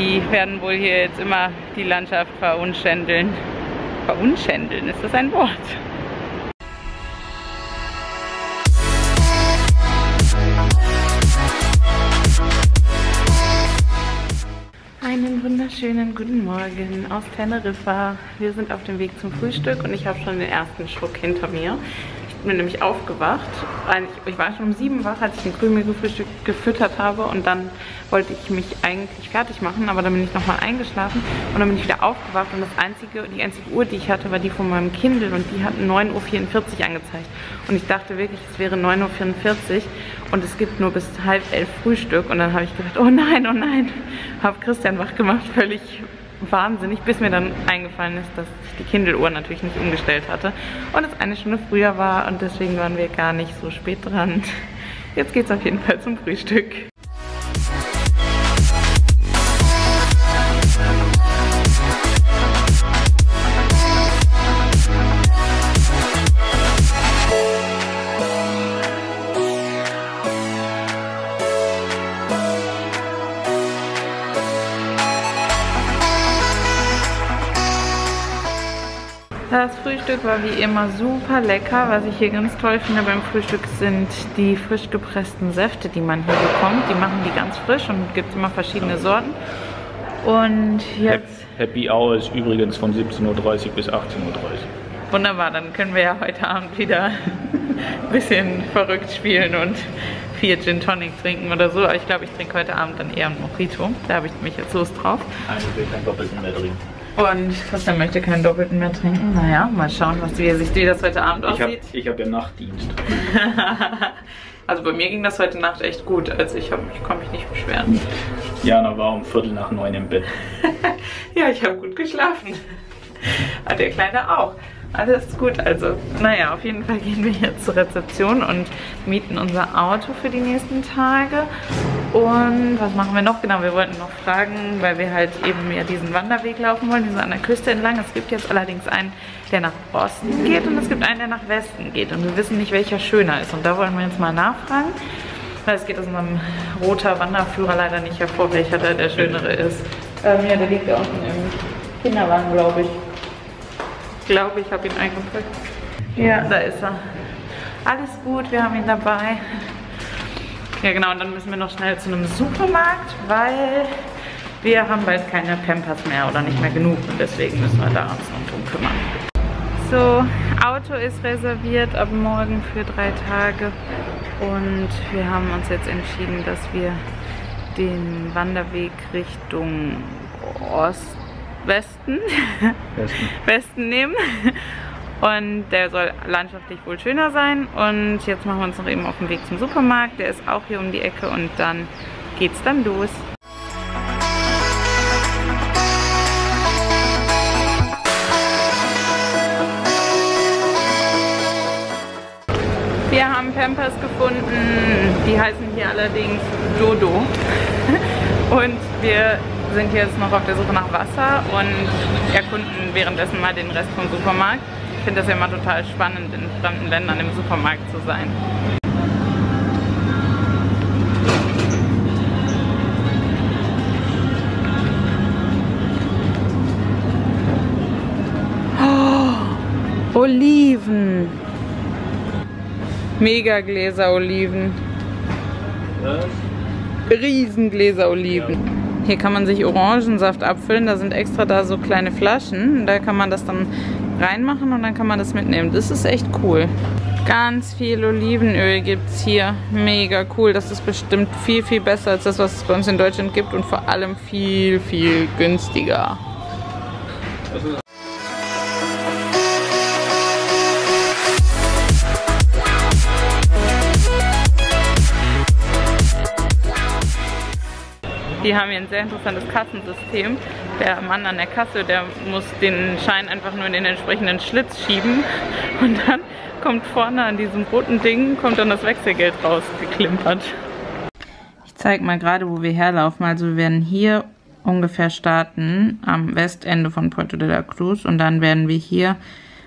die werden wohl hier jetzt immer die Landschaft verunschändeln. Verunschändeln, ist das ein Wort? Einen wunderschönen guten Morgen aus Teneriffa. Wir sind auf dem Weg zum Frühstück und ich habe schon den ersten Schluck hinter mir bin nämlich aufgewacht. Ich war schon um sieben wach, als ich den Krümelfrühstück gefüttert habe und dann wollte ich mich eigentlich fertig machen, aber dann bin ich nochmal eingeschlafen und dann bin ich wieder aufgewacht und das einzige, die einzige Uhr, die ich hatte, war die von meinem Kindle und die hat 9.44 Uhr angezeigt. Und ich dachte wirklich, es wäre 9.44 Uhr und es gibt nur bis halb elf Frühstück und dann habe ich gedacht, oh nein, oh nein, habe Christian wach gemacht, völlig wahnsinnig, bis mir dann eingefallen ist, dass ich die Kindle-Uhr natürlich nicht umgestellt hatte und es eine Stunde früher war und deswegen waren wir gar nicht so spät dran. Jetzt geht es auf jeden Fall zum Frühstück. Frühstück war wie immer super lecker. Was ich hier ganz toll finde beim Frühstück sind die frisch gepressten Säfte, die man hier bekommt. Die machen die ganz frisch und es gibt immer verschiedene Sorten. Und jetzt... Happy Hour ist übrigens von 17.30 Uhr bis 18.30 Uhr. Wunderbar, dann können wir ja heute Abend wieder ein bisschen verrückt spielen und vier Gin Tonic trinken oder so. Aber ich glaube, ich trinke heute Abend dann eher ein Mojito. Da habe ich mich jetzt Lust drauf. Eine will kein Doppelten mehr trinken. Und Christian möchte keinen Doppelten mehr trinken. Naja, mal schauen, was wie, sich, wie das heute Abend aussieht. Ich habe hab ja Nachtdienst. also bei mir ging das heute Nacht echt gut. Also ich, ich konnte mich nicht beschweren. Jana war um Viertel nach neun im Bett. ja, ich habe gut geschlafen. Der Kleine auch. Alles gut, also naja, auf jeden Fall gehen wir jetzt zur Rezeption und mieten unser Auto für die nächsten Tage. Und was machen wir noch? Genau, wir wollten noch fragen, weil wir halt eben ja diesen Wanderweg laufen wollen, diesen an der Küste entlang. Es gibt jetzt allerdings einen, der nach Osten geht und es gibt einen, der nach Westen geht. Und wir wissen nicht, welcher schöner ist. Und da wollen wir jetzt mal nachfragen. Weil es geht aus unserem roter Wanderführer leider nicht hervor, welcher da der schönere ist. Ähm, ja, der liegt da unten im Kinderwagen, glaube ich glaube, ich habe ihn eingepackt. Ja, da ist er. Alles gut, wir haben ihn dabei. Ja genau, und dann müssen wir noch schnell zu einem Supermarkt, weil wir haben bald keine Pampers mehr oder nicht mehr genug und deswegen müssen wir da uns noch drum kümmern. So, Auto ist reserviert ab morgen für drei Tage und wir haben uns jetzt entschieden, dass wir den Wanderweg Richtung Ost Westen, Westen. Westen nehmen. Und der soll landschaftlich wohl schöner sein. Und jetzt machen wir uns noch eben auf den Weg zum Supermarkt. Der ist auch hier um die Ecke und dann geht's dann los. Wir haben Pampers gefunden, die heißen hier allerdings Dodo. Und wir sind jetzt noch auf der Suche nach Wasser und erkunden währenddessen mal den Rest vom Supermarkt. Ich finde das ja immer total spannend, in fremden Ländern im Supermarkt zu sein. Oh, Oliven. Megagläser Oliven. Was? Riesengläser Oliven. Hier kann man sich Orangensaft abfüllen. Da sind extra da so kleine Flaschen. Da kann man das dann reinmachen und dann kann man das mitnehmen. Das ist echt cool. Ganz viel Olivenöl gibt es hier. Mega cool. Das ist bestimmt viel, viel besser als das, was es bei uns in Deutschland gibt und vor allem viel, viel günstiger. Die haben hier ein sehr interessantes Kassensystem. Der Mann an der Kasse, der muss den Schein einfach nur in den entsprechenden Schlitz schieben und dann kommt vorne an diesem roten Ding, kommt dann das Wechselgeld rausgeklimpert. Ich zeige mal gerade, wo wir herlaufen. Also wir werden hier ungefähr starten am Westende von Puerto de la Cruz und dann werden wir hier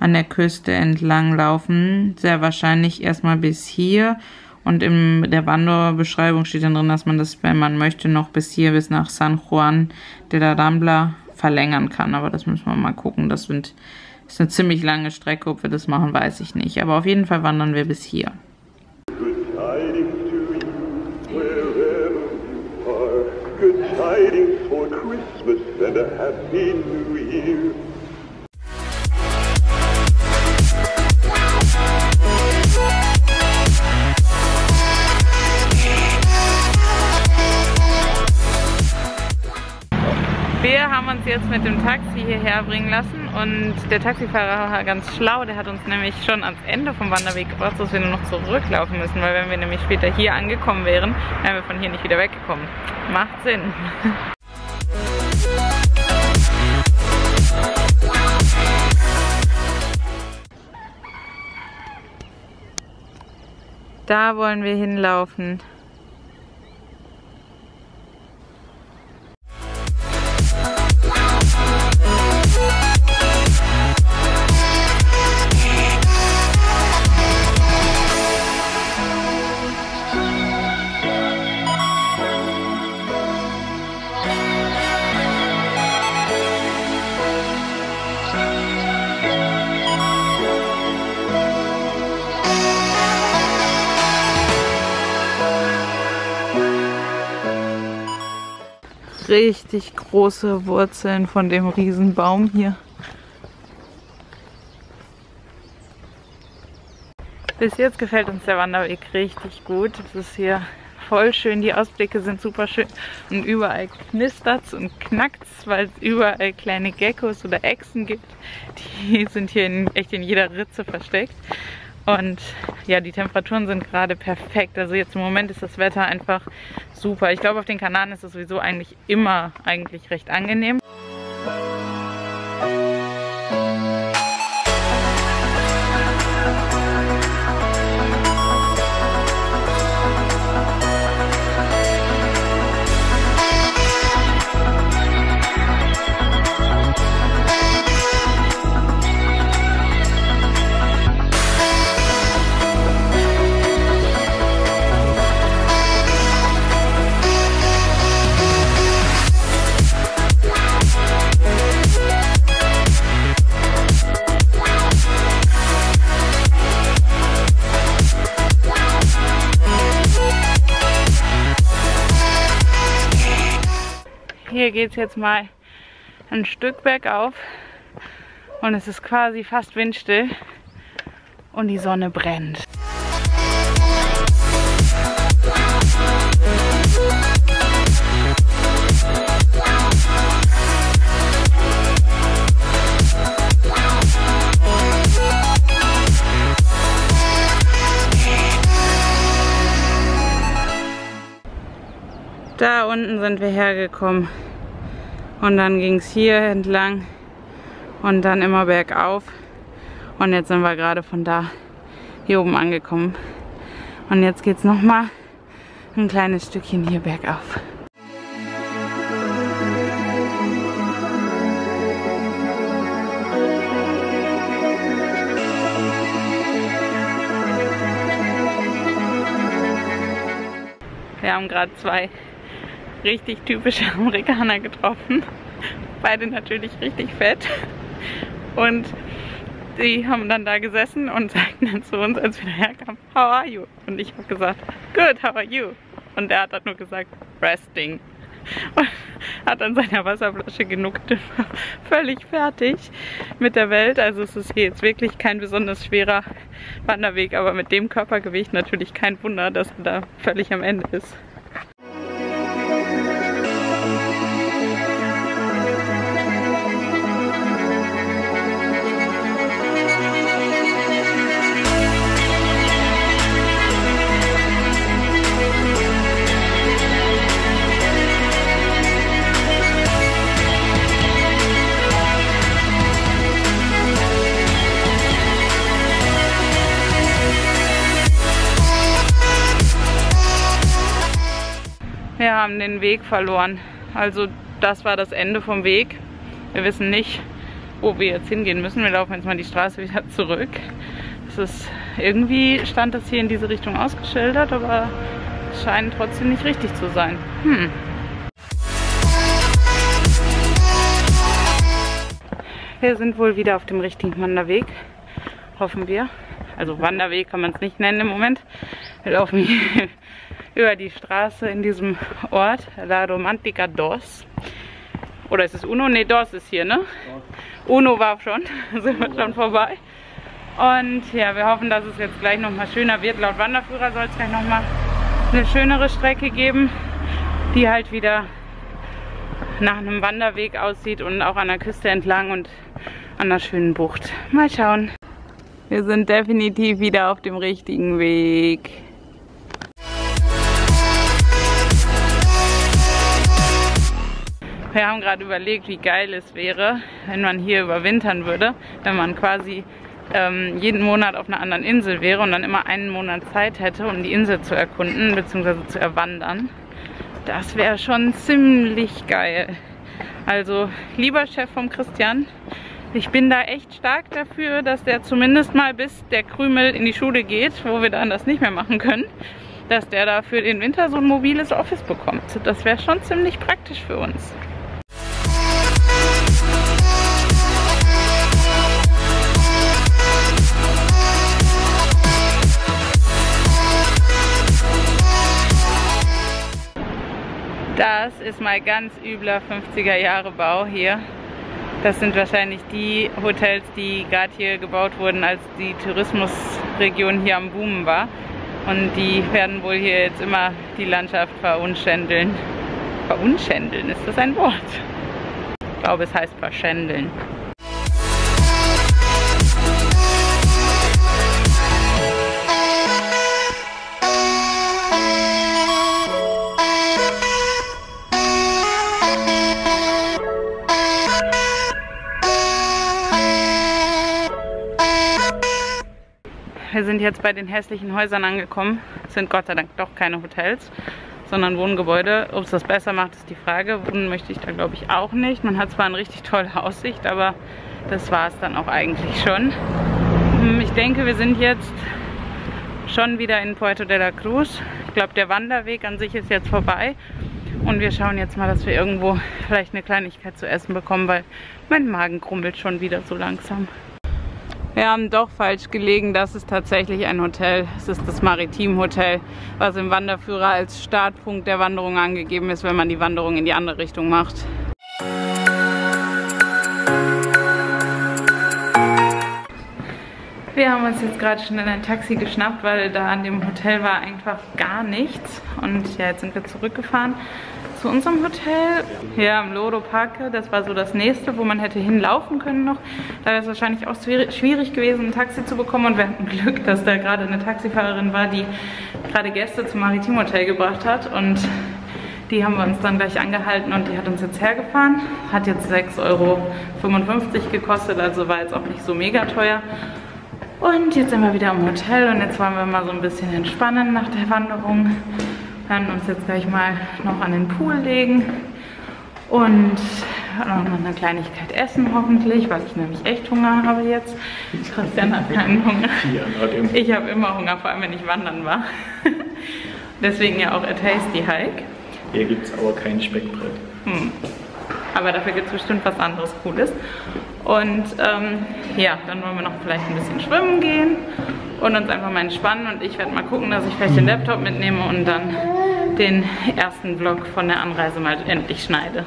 an der Küste entlang laufen. Sehr wahrscheinlich erstmal bis hier Und in der Wanderbeschreibung steht dann drin, dass man das, wenn man möchte, noch bis hier, bis nach San Juan de la Rambla verlängern kann. Aber das müssen wir mal gucken. Das sind, ist eine ziemlich lange Strecke. Ob wir das machen, weiß ich nicht. Aber auf jeden Fall wandern wir bis hier. Good tidings for Christmas and a happy new year. Mit dem Taxi hierher bringen lassen und der Taxifahrer war ganz schlau, der hat uns nämlich schon ans Ende vom Wanderweg gebracht, dass wir nur noch zurücklaufen müssen, weil wenn wir nämlich später hier angekommen wären, wären wir von hier nicht wieder weggekommen. Macht Sinn. Da wollen wir hinlaufen. Richtig große Wurzeln von dem Riesenbaum hier. Bis jetzt gefällt uns der Wanderweg richtig gut. Es ist hier voll schön, die Ausblicke sind super schön und überall knistert es und knackt es, weil es überall kleine Geckos oder Echsen gibt. Die sind hier in, echt in jeder Ritze versteckt. Und ja, die Temperaturen sind gerade perfekt. Also jetzt im Moment ist das Wetter einfach super. Ich glaube, auf den Kanaren ist es sowieso eigentlich immer eigentlich recht angenehm. Geht es jetzt mal ein Stück bergauf. Und es ist quasi fast windstill. Und die Sonne brennt. Da unten sind wir hergekommen und dann ging es hier entlang und dann immer bergauf und jetzt sind wir gerade von da hier oben angekommen und jetzt geht es nochmal ein kleines Stückchen hier bergauf. Wir haben gerade zwei richtig typische Amerikaner getroffen. Beide natürlich richtig fett. Und die haben dann da gesessen und sagten dann zu uns, als wir daherkamen, how are you? Und ich habe gesagt, good, how are you? Und der hat dann nur gesagt, resting. Und hat an seiner Wasserflasche genuckt und war völlig fertig mit der Welt. Also es ist hier jetzt wirklich kein besonders schwerer Wanderweg, aber mit dem Körpergewicht natürlich kein Wunder, dass er da völlig am Ende ist. Haben den Weg verloren. Also das war das Ende vom Weg. Wir wissen nicht, wo wir jetzt hingehen müssen. Wir laufen jetzt mal die Straße wieder zurück. Es ist, irgendwie stand das hier in diese Richtung ausgeschildert, aber es scheint trotzdem nicht richtig zu sein. Hm. Wir sind wohl wieder auf dem richtigen Wanderweg, hoffen wir. Also Wanderweg kann man es nicht nennen im Moment. Wir laufen hier über die Straße in diesem Ort, La Romantica Dos. Oder ist es Uno? Ne, Dos ist hier, ne? Uno war schon, sind wir schon vorbei. Und ja, wir hoffen, dass es jetzt gleich nochmal schöner wird. Laut Wanderführer soll es gleich nochmal eine schönere Strecke geben, die halt wieder nach einem Wanderweg aussieht und auch an der Küste entlang und an der schönen Bucht. Mal schauen. Wir sind definitiv wieder auf dem richtigen Weg. Wir haben gerade überlegt, wie geil es wäre, wenn man hier überwintern würde, wenn man quasi ähm, jeden Monat auf einer anderen Insel wäre und dann immer einen Monat Zeit hätte, um die Insel zu erkunden bzw. zu erwandern. Das wäre schon ziemlich geil. Also, lieber Chef vom Christian, ich bin da echt stark dafür, dass der zumindest mal bis der Krümel in die Schule geht, wo wir dann das nicht mehr machen können, dass der da für den Winter so ein mobiles Office bekommt. Das wäre schon ziemlich praktisch für uns. Das ist mal ganz übler 50er Jahre Bau hier. Das sind wahrscheinlich die Hotels, die gerade hier gebaut wurden, als die Tourismusregion hier am Boomen war. Und die werden wohl hier jetzt immer die Landschaft verunschändeln. Verunschändeln, ist das ein Wort? Ich glaube, es heißt verschändeln. Wir sind jetzt bei den hässlichen Häusern angekommen. Es sind Gott sei Dank doch keine Hotels, sondern Wohngebäude. Ob es das besser macht, ist die Frage. Wohnen möchte ich da glaube ich auch nicht. Man hat zwar eine richtig tolle Aussicht, aber das war es dann auch eigentlich schon. Hm, ich denke, wir sind jetzt schon wieder in Puerto de la Cruz. Ich glaube, der Wanderweg an sich ist jetzt vorbei. Und wir schauen jetzt mal, dass wir irgendwo vielleicht eine Kleinigkeit zu essen bekommen, weil mein Magen krummelt schon wieder so langsam. Wir haben doch falsch gelegen, das ist tatsächlich ein Hotel. Es ist das Maritim Hotel, was im Wanderführer als Startpunkt der Wanderung angegeben ist, wenn man die Wanderung in die andere Richtung macht. Wir haben uns jetzt gerade schnell ein Taxi geschnappt, weil da an dem Hotel war einfach gar nichts. Und ja, jetzt sind wir zurückgefahren zu unserem Hotel hier am Loro Parque. Das war so das nächste, wo man hätte hinlaufen können noch. Da wäre es wahrscheinlich auch schwierig gewesen, ein Taxi zu bekommen. Und wir hatten Glück, dass da gerade eine Taxifahrerin war, die gerade Gäste zum Maritim Hotel gebracht hat. Und die haben wir uns dann gleich angehalten und die hat uns jetzt hergefahren. Hat jetzt 6,55 Euro gekostet, also war jetzt auch nicht so mega teuer. Und jetzt sind wir wieder im Hotel und jetzt wollen wir mal so ein bisschen entspannen nach der Wanderung werden uns jetzt gleich mal noch an den Pool legen und noch eine Kleinigkeit essen hoffentlich, weil ich nämlich echt Hunger habe jetzt. Christian hat keinen Hunger. Ich habe immer Hunger, vor allem wenn ich wandern war. Deswegen ja auch a tasty hike. Hier gibt es aber kein Speckbrett. Hm. Aber dafür gibt es bestimmt was anderes Cooles. Und ähm, ja, dann wollen wir noch vielleicht ein bisschen schwimmen gehen und uns einfach mal entspannen. Und ich werde mal gucken, dass ich vielleicht den Laptop mitnehme und dann den ersten Vlog von der Anreise mal endlich schneide.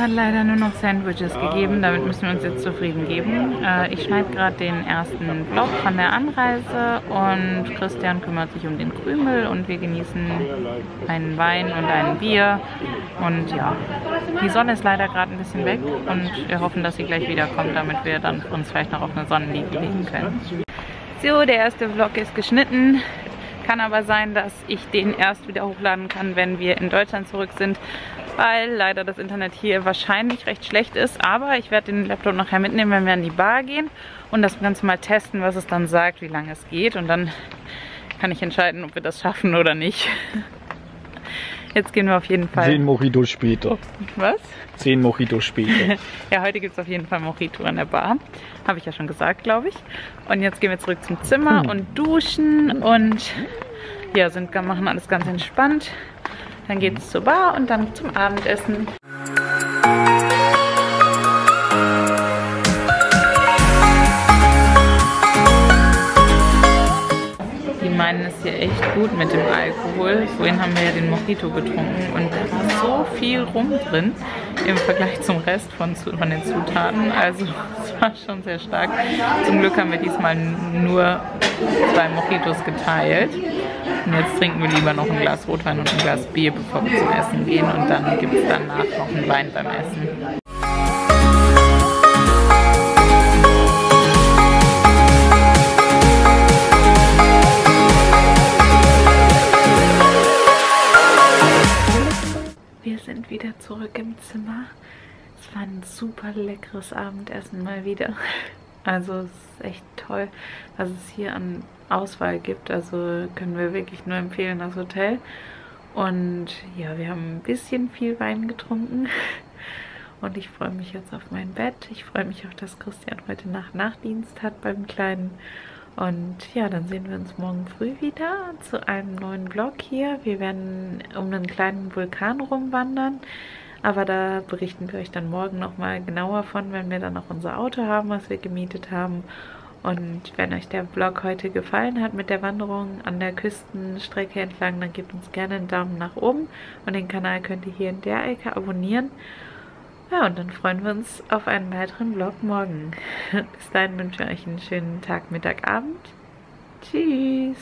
Hat leider nur noch Sandwiches gegeben, damit müssen wir uns jetzt zufrieden geben. Äh, ich schneide gerade den ersten Vlog von der Anreise und Christian kümmert sich um den Krümel und wir genießen einen Wein und ein Bier. Und ja, die Sonne ist leider gerade ein bisschen weg und wir hoffen, dass sie gleich wiederkommt, damit wir dann uns vielleicht noch auf eine Sonnenliege legen können. So, der erste Vlog ist geschnitten. Kann aber sein, dass ich den erst wieder hochladen kann, wenn wir in Deutschland zurück sind weil leider das Internet hier wahrscheinlich recht schlecht ist. Aber ich werde den Laptop nachher mitnehmen, wenn wir an die Bar gehen und das Ganze mal testen, was es dann sagt, wie lange es geht. Und dann kann ich entscheiden, ob wir das schaffen oder nicht. Jetzt gehen wir auf jeden Fall. Zehn Mojitos später. Was? Zehn Mojitos später. ja, heute gibt es auf jeden Fall Mojito an der Bar. Habe ich ja schon gesagt, glaube ich. Und jetzt gehen wir zurück zum Zimmer Hm. und duschen und ja, sind, machen alles ganz entspannt. Dann geht es zur Bar und dann zum Abendessen. Die meinen es hier echt gut mit dem Alkohol. Vorhin haben wir ja den Mojito getrunken und da war so viel rum drin im Vergleich zum Rest von, von den Zutaten. Also es war schon sehr stark. Zum Glück haben wir diesmal nur zwei Mojitos geteilt. Und jetzt trinken wir lieber noch ein Glas Rotwein und ein Glas Bier, bevor wir zum Essen gehen. Und dann gibt es danach noch einen Wein beim Essen. Wir sind wieder zurück im Zimmer. Es war ein super leckeres Abendessen mal wieder. Also es ist echt toll, was es hier an Auswahl gibt. Also können wir wirklich nur empfehlen, das Hotel. Und ja, wir haben ein bisschen viel Wein getrunken. Und ich freue mich jetzt auf mein Bett. Ich freue mich auch, dass Christian heute Nacht Nachtdienst hat beim Kleinen. Und ja, dann sehen wir uns morgen früh wieder zu einem neuen Vlog hier. Wir werden um einen kleinen Vulkan rumwandern. Aber da berichten wir euch dann morgen nochmal genauer von, wenn wir dann auch unser Auto haben, was wir gemietet haben. Und wenn euch der Vlog heute gefallen hat mit der Wanderung an der Küstenstrecke entlang, dann gebt uns gerne einen Daumen nach oben. Und den Kanal könnt ihr hier in der Ecke abonnieren. Ja, und dann freuen wir uns auf einen weiteren Vlog morgen. Bis dahin wünsche ich euch einen schönen Tag, Mittag, Abend. Tschüss.